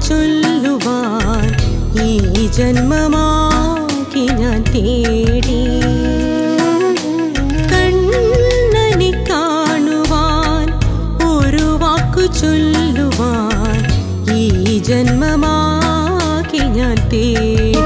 ചൊല്ലുവാൻ ഈ ജന്മമാക്കി ഞാൻ തേടി. കണ്ണനെ കാണുവാൻ ഒരു വാക്കു ചൊല്ലുവാൻ ഈ ജന്മമാക്കി ഞാൻ തേടി.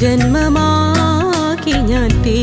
ജന്മമാക്കി ഞാൻ തീ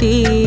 ti.